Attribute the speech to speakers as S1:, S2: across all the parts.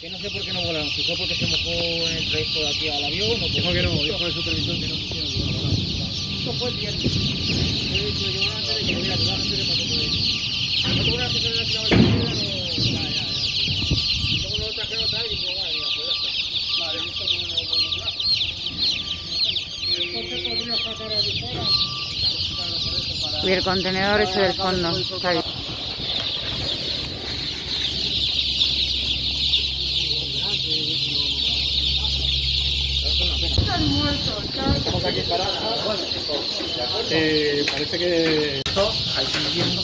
S1: Que no sé por qué no volaron, si fue porque se mojó en el trayecto de aquí al avión o
S2: Dijo que no, dijo el supervisor que no pusieron que volar.
S1: Esto fue el viernes. Yo he dicho yo antes de que vas a el por ahí. No tuve una la. Ya, ya, ya. Y luego lo trajeron otra vez y digo, vale, ya, pues ya está. Vale, listo con unos buenos brazos. Entonces podría sacar allí fuera.
S3: Y el contenedor ese del fondo. Está ahí.
S2: Estamos aquí en Baraja. Eh, parece que
S1: viendo,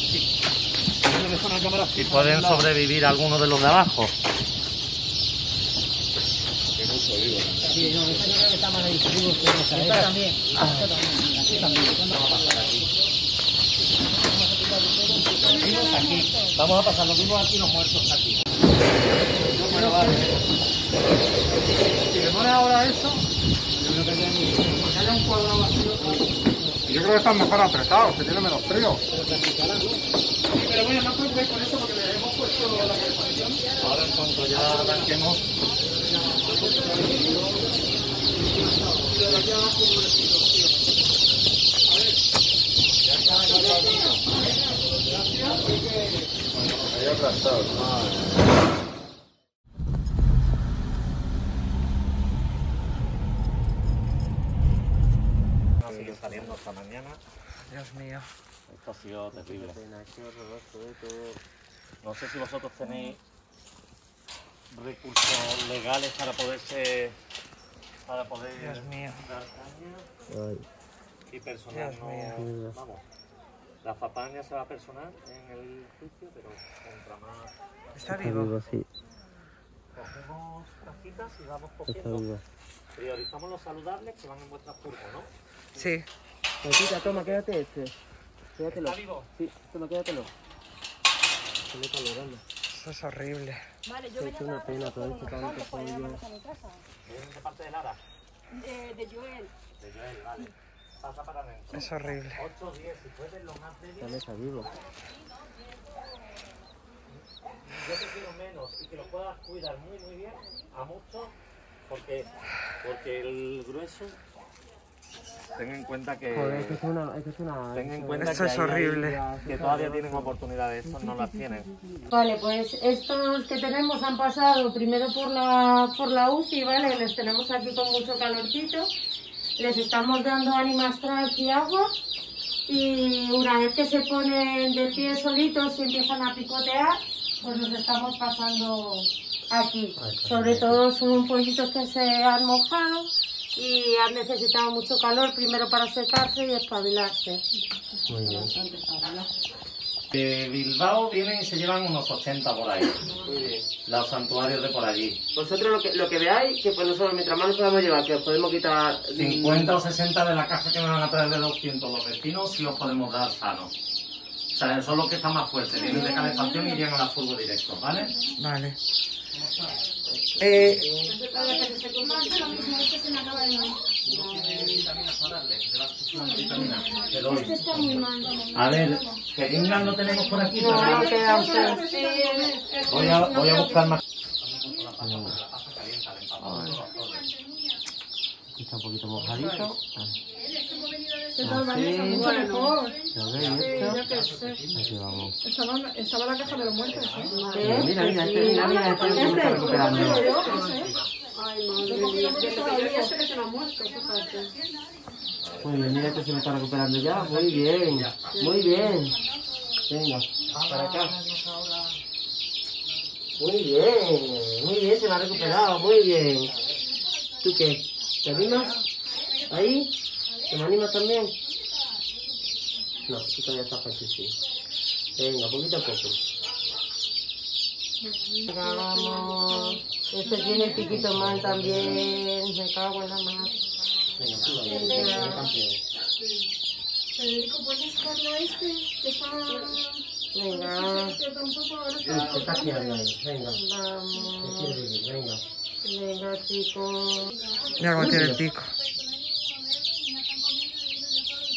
S2: me suena la cámara.
S4: Si pueden sobrevivir algunos de los de abajo.
S1: Sí, no, esta yo creo que está más ahí. Digo, esta también. Esta también. Aquí también. Vimos aquí. Vamos a pasar los vivos aquí y los muertos aquí.
S2: Bueno, vale. Si le pones ahora eso, yo creo que ya están mejor apretados, que tiene menos frío. Pero bueno, no preocupéis por eso porque le hemos puesto la calefacción.
S4: Ahora en cuanto ya arranquemos, no sigue saliendo hasta mañana.
S3: Dios mío.
S4: Esto ha sido terrible. No sé si vosotros tenéis recursos legales para poderse para poder
S3: Dios mío.
S4: dar caña y personal
S3: Dios
S4: no
S3: mío.
S4: vamos la fapaña se va a personal en el juicio pero contra más
S3: Está vivo.
S4: cogemos cajitas y vamos cogiendo priorizamos los saludables que van en vuestras furgos ¿no?
S3: Sí.
S1: Petita, toma, quédate este. Quédatelo.
S4: ¿está vivo?
S1: Sí, toma, quédatelo. Se le está logrando.
S3: Esto es horrible.
S1: Es una pena todo esto tanto pollo.
S4: ¿Vienen de parte de Lara?
S5: De, de Joel.
S4: de Joel vale pasa para adentro
S3: Es horrible.
S4: 8 o 10 si puedes lo más débil
S1: También está vivo.
S4: yo te quiero menos y que lo puedas cuidar muy muy bien a muchos porque porque el grueso ten en cuenta que
S1: Joder, es que es una... Es que es una...
S4: ten en cuenta
S3: Esto
S4: que
S3: es horrible.
S4: que todavía tienen oportunidades estos no las tienen
S5: Vale, pues estos que tenemos han pasado primero por la, por la UCI, ¿vale? Les tenemos aquí con mucho calorcito. Les estamos dando animastrax y agua. Y una vez que se ponen de pie solitos y empiezan a picotear, pues los estamos pasando aquí. Sobre todo son pollitos que se han mojado y han necesitado mucho calor primero para secarse y espabilarse.
S1: Muy bien.
S4: de Bilbao vienen y se llevan unos 80 por ahí
S1: Muy bien.
S4: los santuarios de por allí
S1: Vosotros lo que, lo que veáis, que pues nosotros mientras más nos podamos llevar, que os podemos quitar...
S4: 50 o 60 de la caja que me van a traer de 200 los vecinos sí os podemos dar sanos o sea, son los que están más fuertes, vienen de calefacción y irían a la furgo directo, ¿vale?
S3: Vale. Eh.
S4: A ver, jeringas no tenemos por aquí,
S5: No,
S4: voy a, voy a buscar más.
S1: Aquí está un poquito mojadito.
S5: De todas maneras, está mucho mejor.
S1: ¿Lo veis
S5: Yo
S1: esto?
S5: qué sé.
S1: Aquí vamos.
S5: Estaba, estaba la caja de los muertos.
S1: Mira, mira, mira, este, mira, mira, este es recuperando.
S5: Ay, madre mía. Todavía sé que se lo han muerto, fíjate.
S1: Muy bien, mira que se me está recuperando ya. Muy bien, muy bien. Venga, para acá. Muy bien, muy bien, se me ha recuperado, muy bien. ¿Tú qué? ¿Te animas? ¿Ahí? ¿Te me animas también? No, tú todavía estás para sí. Venga, poquito a poco. Venga, vamos. Este tiene el piquito mal también. Me cago en la mar. Venga, tú venga, campeón.
S5: Federico, ¿puedes sacarlo este? Que está...
S1: Venga. Te estás quedando ahí. Venga.
S5: Vamos.
S1: Venga,
S5: chicos.
S3: mira cómo tiene el pico.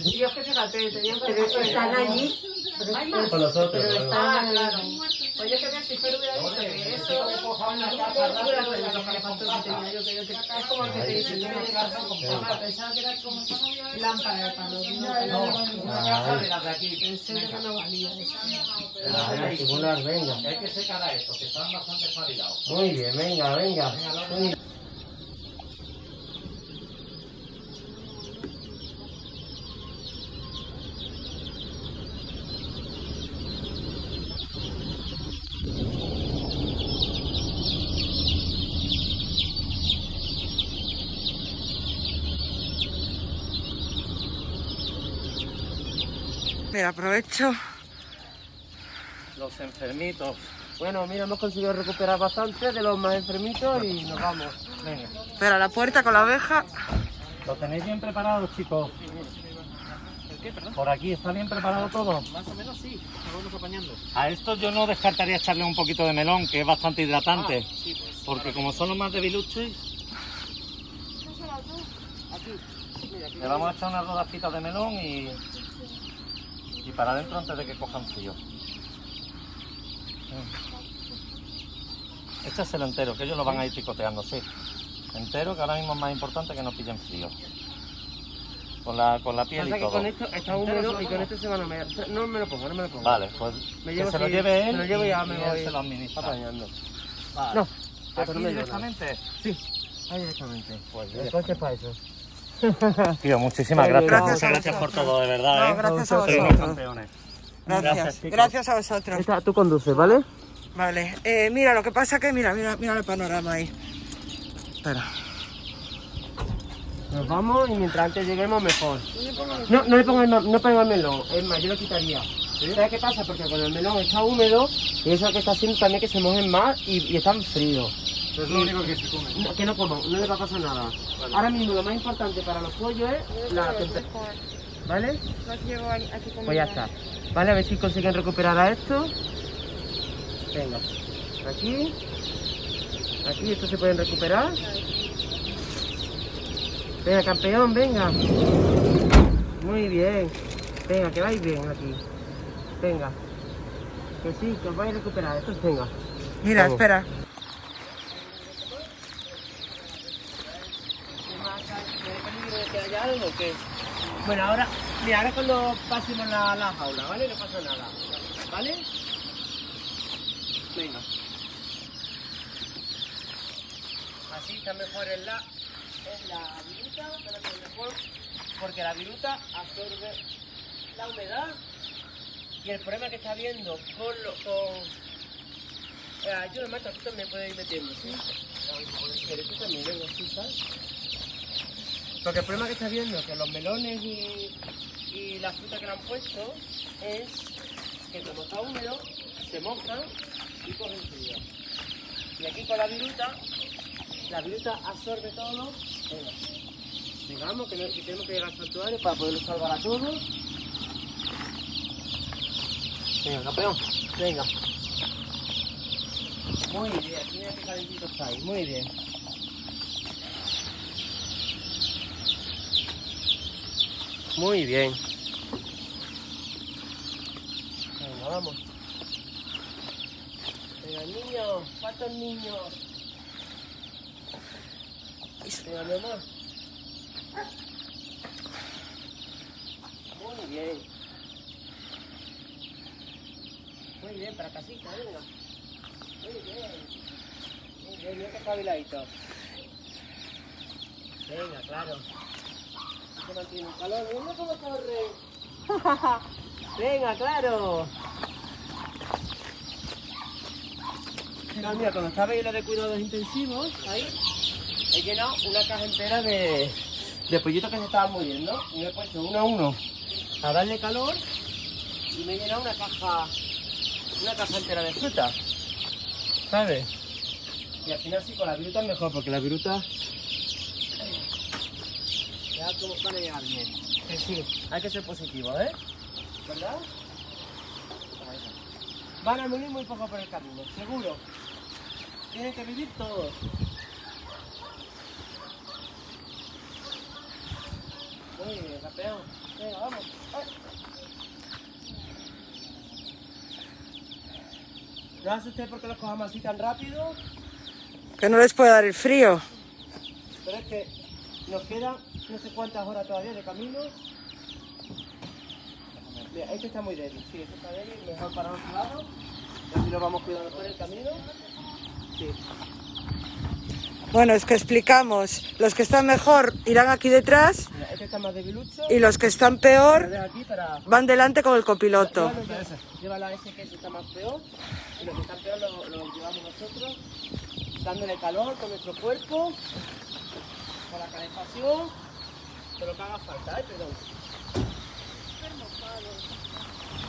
S5: Es que que están allí.
S1: con.
S5: Pero claro.
S6: Oye, que Fer hubiera dicho que eso es como que te con. Pensaba que era como lámpara palo.
S4: Una casa de de aquí.
S6: Pensé que no valía
S4: a que están bastante.
S1: Muy bien, venga, venga.
S3: Mira, aprovecho.
S4: Los enfermitos.
S1: Bueno, mira, hemos conseguido recuperar bastante de los más enfermitos y nos vamos.
S4: Venga.
S3: Pero a la puerta con la oveja.
S4: ¿Lo tenéis bien preparado, chicos? ¿Por aquí está bien preparado todo?
S2: Más o menos sí, vamos apañando.
S4: A esto yo no descartaría echarle un poquito de melón, que es bastante hidratante.
S2: Sí, pues.
S4: Porque como son los más debiluchos, le vamos a echar unas rodajitas de melón y, y para adentro antes de que cojan frío. Échaselo entero, que ellos lo van a ir picoteando, sí. Entero, que ahora mismo es más importante que no pillen frío. Con la, con la piel
S1: Pasa
S4: y
S1: que
S4: todo.
S1: con esto está húmedo y con esto se van a meter. No me lo pongo, no me lo pongo.
S4: Vale, pues
S1: Me
S4: que
S1: llevo
S4: se lo lleve él
S1: me lo llevo y ya me
S4: y
S1: voy
S4: él se lo administra.
S1: apañando.
S4: Vale.
S1: No,
S4: ¿Aquí
S1: no me
S4: directamente?
S1: Sí, ahí directamente.
S4: Pues
S1: El coche es para eso.
S4: Tío, muchísimas
S1: Gracias.
S4: gracias. Muchas gracias por todo, de verdad.
S3: No,
S4: ¿eh?
S3: gracias a vosotros.
S4: campeones.
S3: Gracias. Gracias a vosotros.
S1: Esta, tú conduces, ¿vale?
S3: Vale. Eh, mira, lo que pasa que, mira, mira, mira el panorama ahí. Espera.
S1: Nos vamos y mientras antes lleguemos mejor. No, no le pongo el, no pongo el melón, es más, yo lo quitaría. ¿Sabes qué pasa? Porque con el melón está húmedo y eso que está haciendo también que se mojen más y, y están fríos.
S2: Es lo único que se come.
S1: No, que no coman, no le va a pasar nada. Ahora mismo lo más importante para los pollos es la temperatura. ¿Vale? Pues ya está. Vale, a ver si consiguen recuperar a esto. Venga. Aquí. Aquí, estos se pueden recuperar. Venga, campeón, venga. Muy bien. Venga, que vais bien aquí. Venga. Que sí, que os vais a recuperar. Estos, venga.
S3: Mira,
S1: Vamos.
S3: espera.
S1: que haya algo o qué? Bueno, ahora, mira, ahora cuando pasemos la, la jaula, ¿vale? No pasa nada, ¿vale? Venga. Así está mejor en la, en la viruta, mejor, porque la viruta absorbe la humedad y el problema que está habiendo con lo, con... Eh, ayuda, macho, tú también puedes ir metiendo, ¿sí? Pero tú también, venga, ¿sí, sabes? Porque el problema que está viendo que los melones y, y la fruta que le han puesto es que como está húmedo, se mojan y cogen frío. Y aquí con la viruta, la viruta absorbe todo. Venga, digamos que, tenemos que llegar al santuario para poderlo salvar a todos. Venga, campeón, venga. Muy bien, mira qué calentito está ahí, muy bien. Muy bien. Venga, vamos. Venga, niños, ¿cuántos niños? Venga, mi amor. Muy bien. Muy bien, para casita, venga. Muy bien. Muy bien, qué espabiladito. Venga, claro. Calor. Corre. Venga, claro. Mira, cuando estaba ahí lo de cuidados intensivos, ahí, he llenado una caja entera de, pollitos que se estaban muriendo. Y me he puesto uno a uno a darle calor y me he llenado una caja, una caja entera de fruta. ¿Sabes? Y al final sí, con la viruta es mejor, porque la viruta Ya van a llegar bien. Que sí, hay que ser positivo, ¿eh? ¿Verdad? Van a morir muy poco por el camino, seguro. Tienen que vivir todos. Muy bien, campeón. Venga, vamos. Ay. No hace usted porque los cojamos así tan rápido,
S3: Que no les puede dar el frío.
S1: pero es que nos quedan no sé cuántas horas todavía de camino. Mira, este está muy débil, sí, este está débil, mejor para otro lado. Así lo vamos cuidando por el camino. Sí.
S3: Bueno, es que explicamos. Los que están mejor irán aquí detrás
S1: Mira, este está más debilucho.
S3: y los que están peor
S1: para...
S3: van delante con el copiloto.
S1: Llévala a ese que está más peor. Y los que están peor lo, lo llevamos nosotros. Dándole calor con nuestro cuerpo. Con la calefacción. Lo que haga falta, ¿eh? Perdón.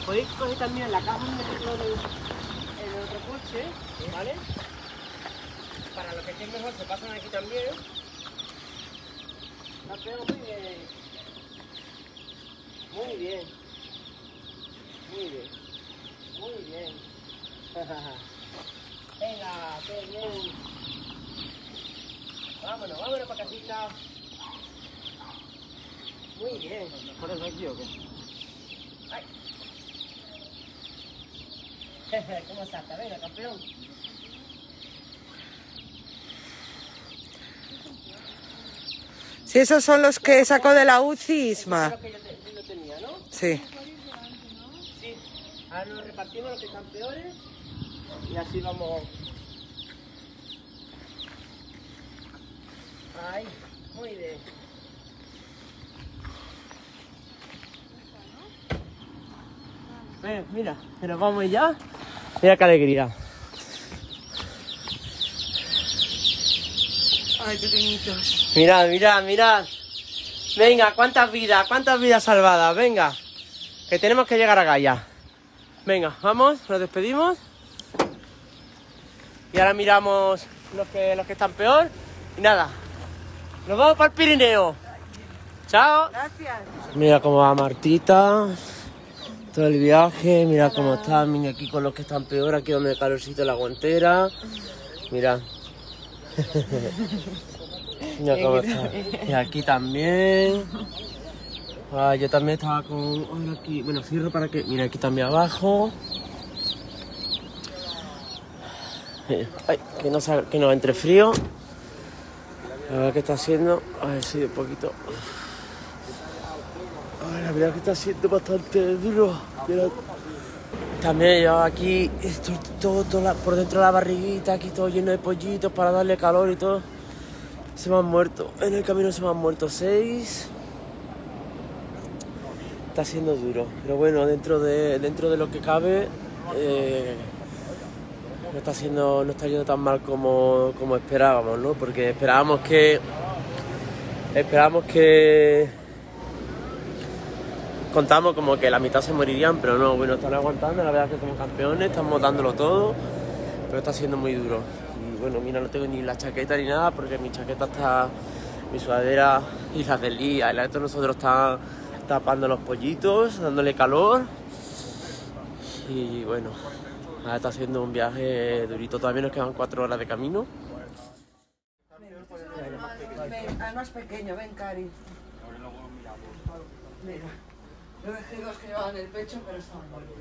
S1: Podéis coger también la caja de petróleo en el otro coche, ¿vale? Para los que estén mejor se pasan aquí también. La pego muy bien. Muy bien. Muy bien. Muy bien. Venga, qué bien. Vámonos, vámonos para casita. Muy bien. ¿Por eso aquí o qué? Ay. ¿Cómo salta? Venga, campeón.
S3: Si esos son los que sacó de la UCI, Isma.
S1: Creo que yo, te- yo lo tenía, ¿no?
S3: Sí.
S1: Sí. Ahora nos repartimos los que están peores y así vamos. Ay, muy bien. Ven, mira, pero vamos ya. Mira qué alegría.
S3: Ay, pequeñitos.
S1: Mirad, mirad, mirad. Venga, cuántas vidas, cuántas vidas salvadas, venga. Que tenemos que llegar a Gaia. Venga, vamos, nos despedimos. Y ahora miramos los que, los que están peor. Y nada, nos vamos para el Pirineo. Chao.
S3: Gracias.
S1: Mira cómo va Martita. Todo el viaje, mira cómo está mira aquí con los que están peor, aquí donde calorcito la guantera. Mira. mira cómo está. Y aquí también. Ah, yo también estaba con. Aquí. Bueno, cierro para que. Mira aquí también abajo. Ay, que no, salga- que no entre frío. A ver qué está haciendo. A ver si un poquito. La verdad que está siendo bastante duro. También llevaba aquí esto, todo, por dentro de la barriguita, aquí todo lleno de pollitos para darle calor y todo. Se me han muerto. En el camino se me han muerto seis. Está siendo duro. Pero bueno, dentro de, dentro de lo que cabe, eh, no está siendo, no está yendo tan mal como, como esperábamos, ¿no? Porque esperábamos que. Esperábamos que contamos como que la mitad se morirían, pero no, bueno, están aguantando, la verdad que como campeones estamos dándolo todo, pero está siendo muy duro. Y bueno, mira, no tengo ni la chaqueta ni nada, porque mi chaqueta está, mi sudadera y las del día, y la de nosotros está tapando los pollitos, dándole calor. Y bueno, ahora está haciendo un viaje durito, todavía nos quedan cuatro horas de camino.
S3: Ven, más pequeño, ven, Cari. Mira, yo dejé dos que llevaban el pecho, pero estaban muertos.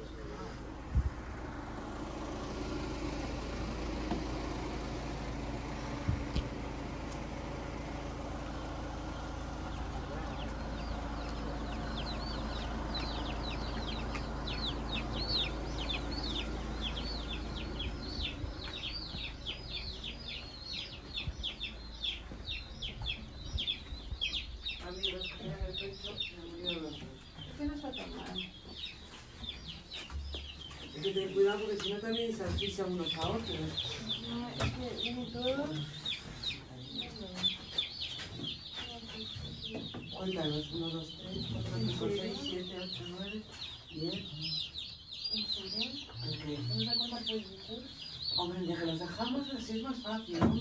S3: Amigos que llevan el pecho, se murieron los dos.
S6: ¿Qué no está tan mal?
S3: Hay que tener cuidado porque si no también se asfixian unos a otros.
S6: No, es que todo.
S3: Cuéntanos, 1, 2, 3, 4, 5, 6, 7, 8, 9, 10.
S6: ¿En serio?
S3: Ok.
S6: ¿Vamos a comer pollitos?
S3: Hombre, ya que los dejamos así es más fácil, ¿no?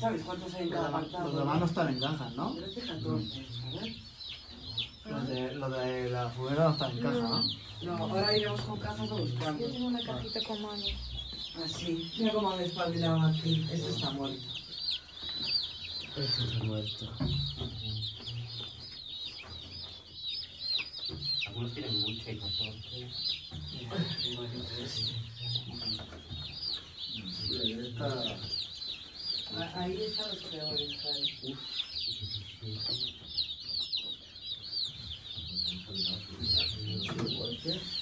S3: ¿Sabes cuántos hay en cada apartado?
S2: Los demás no están en cajas, ¿no?
S3: 13, 14, a ver.
S2: Los de, la fuguera no están en caja, ¿no?
S3: No, ahora iremos con cajas a buscarlos.
S6: Yo tengo una cajita con mano.
S3: Así. Mira cómo me espabilado aquí. Este está muerto.
S1: Este está muerto.
S7: Algunos tienen mucha y 14.
S2: Esta...
S3: A- Ahí están los peores,
S1: Yes.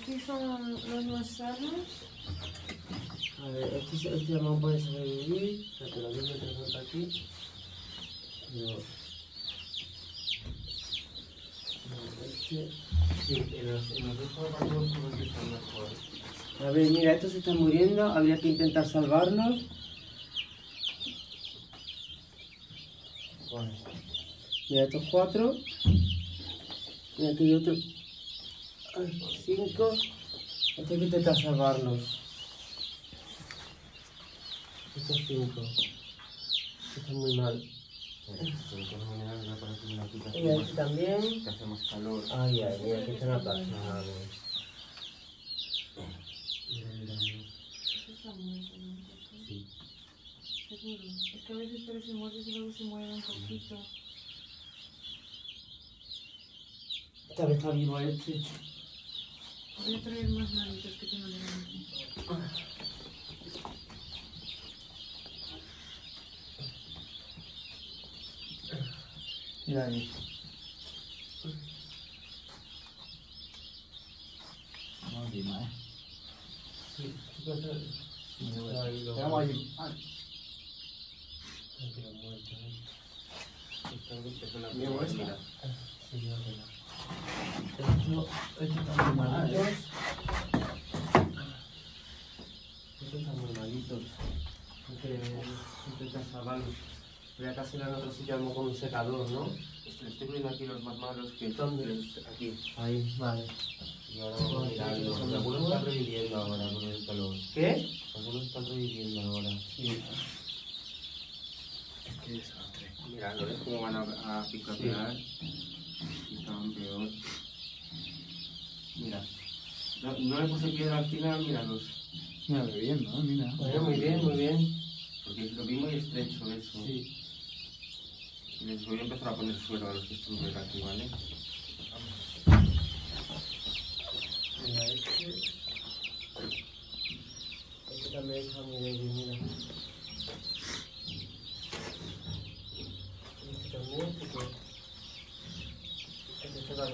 S6: Aquí son los más sanos.
S1: A ver, este, este no puede sobrevivir. O sea, que lo mismo te falta aquí. Este. En los, dos. A ver, mira, estos se están muriendo. Habría que intentar salvarlos. Bueno. Mira, estos cuatro. Mira, aquí hay otro. Cinco. Este hay que intentar salvarlos. Estos cinco. Están muy mal. Y este también.
S7: Que hacemos calor.
S1: Ay, ay, mira, que están aplastados. Mira, mira, mira.
S6: Está ¿no?
S1: Sí.
S6: Seguro. Es que a veces parece muerto y luego se mueve un poquito.
S1: Esta vez está vivo este
S6: voy a traer más manitas que tengo
S2: Mira ahí. No, ¿eh?
S1: Sí, tú
S7: traer.
S1: Voy. A traer. 8, 8 están muy malitos. Estos están muy malitos. Intentan salvarlos. Pero acá será en otro sitio, a lo mejor un secador, ¿no?
S7: Estoy poniendo aquí los más malos que
S1: ¿Dónde?
S7: Aquí.
S1: Ahí, vale.
S7: Y ahora vamos a mirarlo. Algunos están reviviendo ahora con el calor.
S1: ¿Qué?
S7: Algunos están reviviendo ahora.
S1: Sí.
S2: Qué desastre.
S7: Mirándoles cómo van a, a picotear. Sí estaban peor. Mira. No, no le puse piedra al final, míralos.
S2: Mira, bebiendo, ¿eh? Mira.
S1: Bueno, muy bien, muy bien.
S7: Porque lo vi muy estrecho eso.
S1: Sí.
S7: Les voy a empezar a poner suelo a los que están por aquí, ¿vale?
S1: Mira, este. Este también está muy débil, mira. Este también, porque. Este está también débil.
S6: A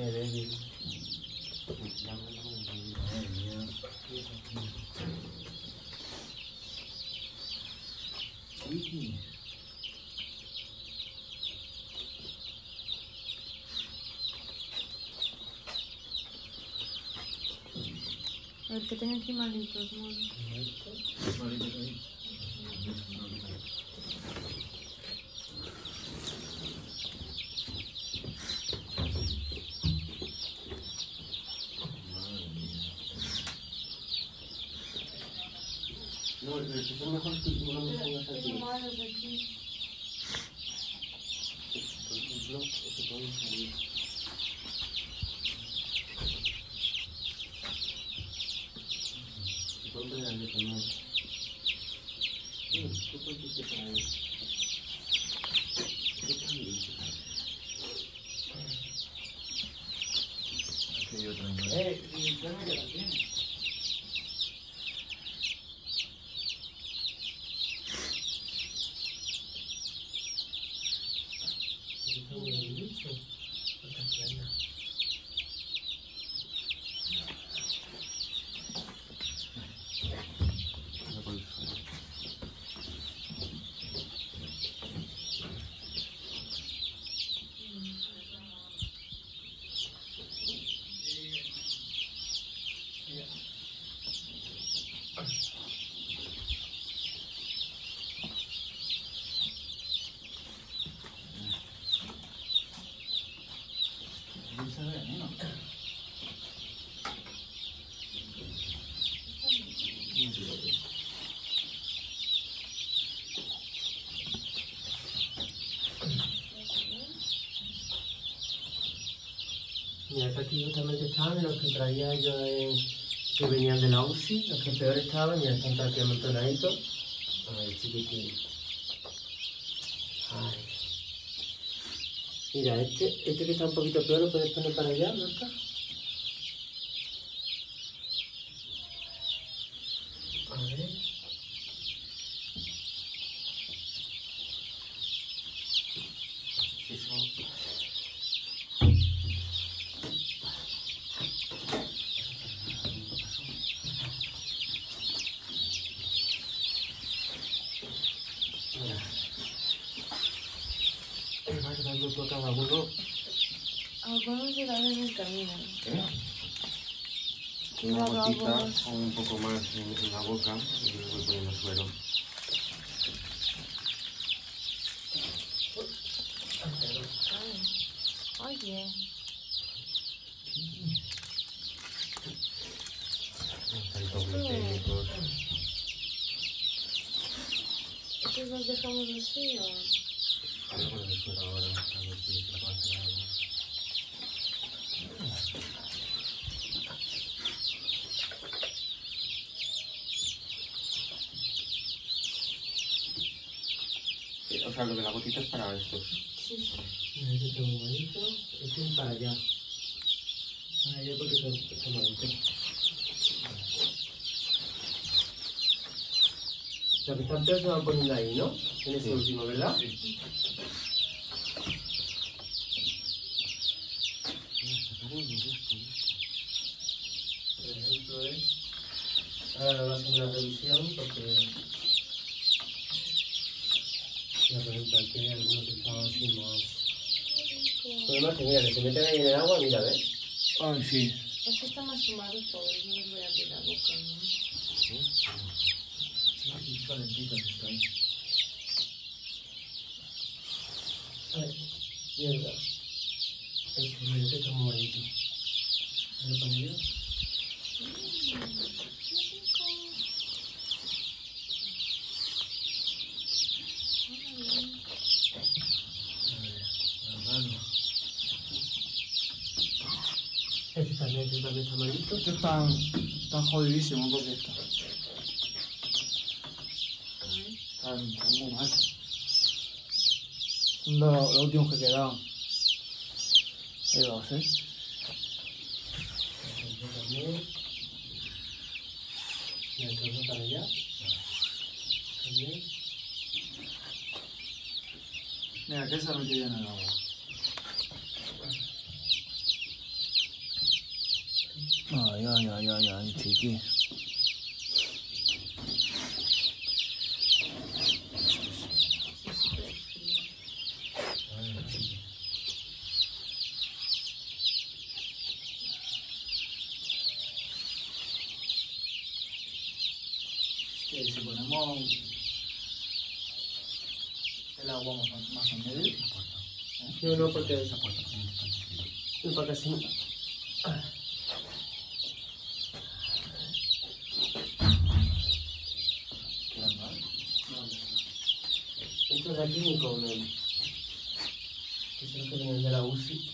S6: ver, que tengo aquí malitos.
S1: No, el que son mejor que no me pongas aquí.
S6: Tengo malos aquí.
S1: Por ejemplo, este puede salir. Dale, tomar. Mm, ¿qué cuánto te trae? ¿Qué tan lindo?
S2: Eh, y yo no que la tiene.
S1: ¿Qué tan lindo? Otra pierna.
S2: No se ve, ¿no?
S1: Mira, que aquí justamente estaban los que traía yo que venían de la UCI, los que peor estaban, ya están aquí amontonaditos. Ay, chiquitín. Ay. Mira, este, este que está un poquito peor lo puedes poner para allá, Marta. A ver. Eso. Mira. Eh, dando tú a cada uno
S5: Algunos llegan en el camino.
S1: una
S5: Haga
S1: gotita o un poco más en, en la boca y le voy poniendo suero.
S5: Oye,
S1: Tantos gluténicos.
S5: ¿estos los dejamos así o...?
S1: Suero ahora, a ver si hacer algo. O sea, lo de la gotita es para estos.
S5: Sí, sí.
S1: Este tengo bonito, este es para allá. Para allá porque está está malito. Lo que están peor se van poniendo ahí, ¿no? En ese último, ¿verdad?
S2: Sí.
S1: Por ejemplo, es... Ahora voy a hacer una revisión porque... Ya, por ejemplo, aquí hay algunos que estaban así más... Además que mira, que se meten ahí en el agua, mira, ¿ves?
S2: Ay, sí.
S5: Es que están más fumados todos, no les voy a abrir la boca, ¿no?
S2: Sí, calentitas están.
S1: Ay, mierda. Este, este está. Este también, este también está malito.
S2: Estos están, están jodidísimos porque están. Están, están muy mal. Son los, los últimos que quedaban. Ahí va, ¿eh?
S1: Y el para allá.
S2: Mira, que se ha metido en el agua. Ay, ay, ay, ay, ay, chiqui. Que si ponemos el agua más, más en medio,
S1: No, no, porque... No, porque así...
S2: queda mal.
S1: Esto es de aquí ni con. Que son los que vienen de la UCI.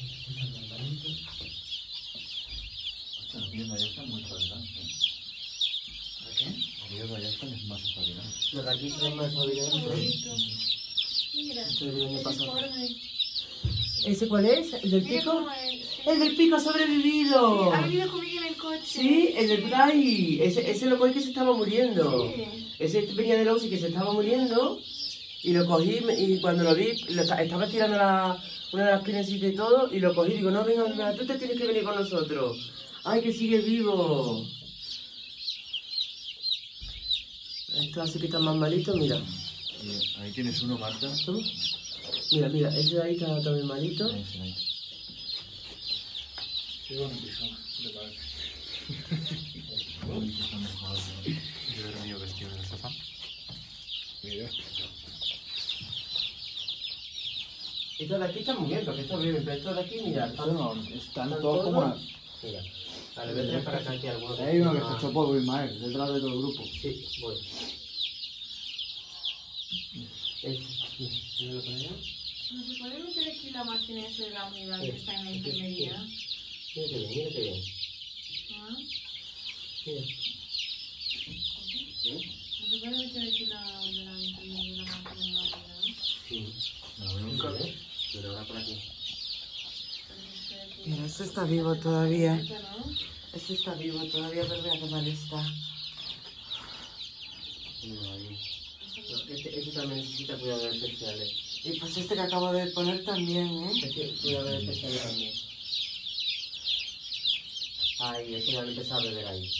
S1: Este está normalito.
S2: Hostia, los pies ya están mucho adelante. más
S1: de aquí más espabilados.
S6: Mira,
S1: Este del. ¿Ese cuál es? ¿El del pico? ¡El del pico ha sobrevivido!
S6: Ha venido conmigo en el coche.
S1: Sí, el del Bray. Ese, ese lo cogí que se estaba muriendo.
S6: Sí.
S1: Ese venía de la UCI que se estaba muriendo. Y lo cogí y cuando lo vi, lo estaba tirando la, una de las piernecitas y todo. Y lo cogí y digo, no, venga, venga, tú te tienes que venir con nosotros. ¡Ay, que sigue vivo! Esto así que está más malito, mira.
S2: Y ahí tienes uno, Marta.
S1: ¿Tú? Mira, mira, ese de ahí está también malito.
S2: Ahí, sí, ahí. Mojado, ¿no? Yo he dormido vestido en el sofá.
S4: Mira.
S1: Estos de aquí están muy bien, porque estos viven, pero estos de aquí, mira, están,
S2: no, están
S1: están
S2: todos como una...
S1: Mira, vale, voy a traer para acá aquí algunos.
S2: Hay uno que se echó polvo, Ismael, detrás de todo el grupo.
S1: Sí, voy. Este, para allá.
S6: ¿No se puede meter aquí la máquina esa de la unidad que está en la enfermería?
S1: Mira que bien, mira que bien.
S6: ¿Ah?
S1: Mira.
S6: ¿No se puede meter aquí la de la enfermería la máquina de la unidad?
S1: Sí,
S2: No,
S1: nunca, ¿eh? Pero ahora por aquí.
S3: Mira, este está vivo todavía.
S6: Este.
S3: Este está vivo todavía, pero vea qué mal está.
S1: Este, este también necesita cuidados especiales.
S3: Y pues este que acabo de poner también, ¿eh?
S1: Este cuidados especiales también. Ahí, este ya lo empezó a beber ahí.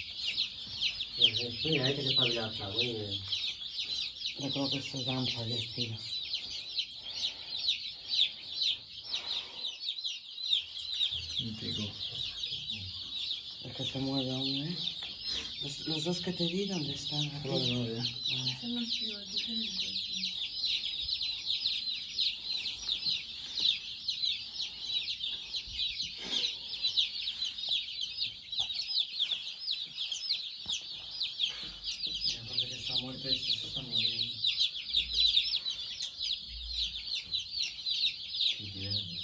S1: Mira, este que está espabilado está, muy bien.
S3: Yo creo que estos han fallecido.
S2: Un pico.
S3: El que se mueve aún, ¿eh? Los, los dos que te di, ¿dónde están? Aquí.
S2: Vale, no, ya.
S3: Vale.
S6: Este no ha sido, aquí tiene el coche.
S3: Mira, porque que está muerto y este se está moviendo.
S2: Sí, bien.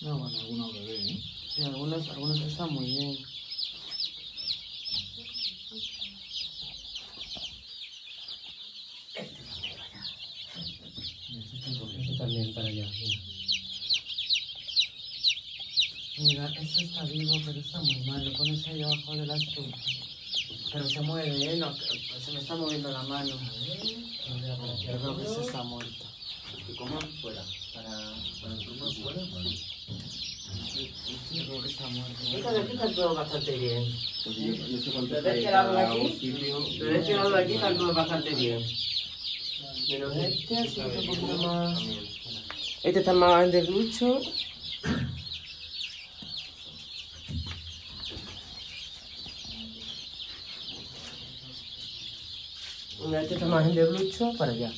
S2: No, bueno, alguna bebé, ¿eh?
S3: Sí, algunos, algunos están muy bien.
S1: Este también para allá. mira.
S3: Mira, este está vivo, pero está muy mal. Lo pones ahí abajo de la estufa. Pero se mueve, ¿eh? No, se me está moviendo la mano.
S1: Aquí
S3: Yo creo que este está muerto.
S1: Que coman fuera. Para, para coman fuera.
S3: Está muerto.
S1: Esta de aquí está todo bastante bien.
S2: Pues yo, yo sé cuánto
S1: Lo de este lado de aquí, lo de este lado de aquí está todo bastante bien. Menos este, así que un poquito más. Este está más enderlucho. Este está más enderlucho para allá.